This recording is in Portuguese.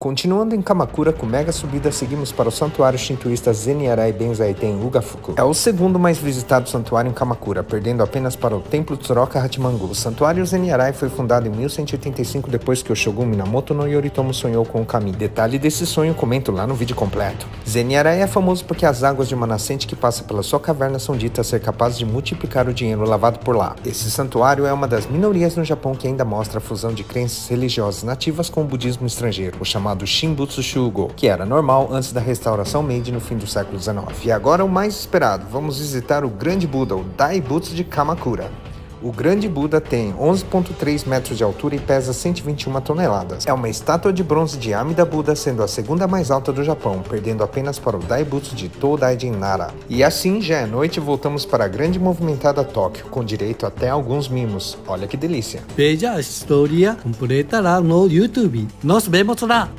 Continuando em Kamakura com mega subida, seguimos para o santuário shintoísta Zenyarai Benzaiten Ugafuku. É o segundo mais visitado santuário em Kamakura, perdendo apenas para o Templo Tsuroka Hachimangu. O santuário Zenyarai foi fundado em 1185 depois que o Shogun Minamoto no Yoritomo sonhou com o Kami. Detalhe desse sonho comento lá no vídeo completo. Zenyarai é famoso porque as águas de uma nascente que passa pela sua caverna são ditas ser capazes de multiplicar o dinheiro lavado por lá. Esse santuário é uma das minorias no Japão que ainda mostra a fusão de crenças religiosas nativas com o budismo estrangeiro, o chamado chamado Shimbutsu Shugo, que era normal antes da restauração Meiji no fim do século XIX. E agora o mais esperado, vamos visitar o Grande Buda, o Daibutsu de Kamakura. O Grande Buda tem 11,3 metros de altura e pesa 121 toneladas. É uma estátua de bronze de Amida Buda, sendo a segunda mais alta do Japão, perdendo apenas para o Daibutsu de Todaijin Nara. E assim já é noite voltamos para a grande movimentada Tóquio, com direito até alguns mimos. Olha que delícia. Veja a história completa lá no YouTube. Nos vemos lá!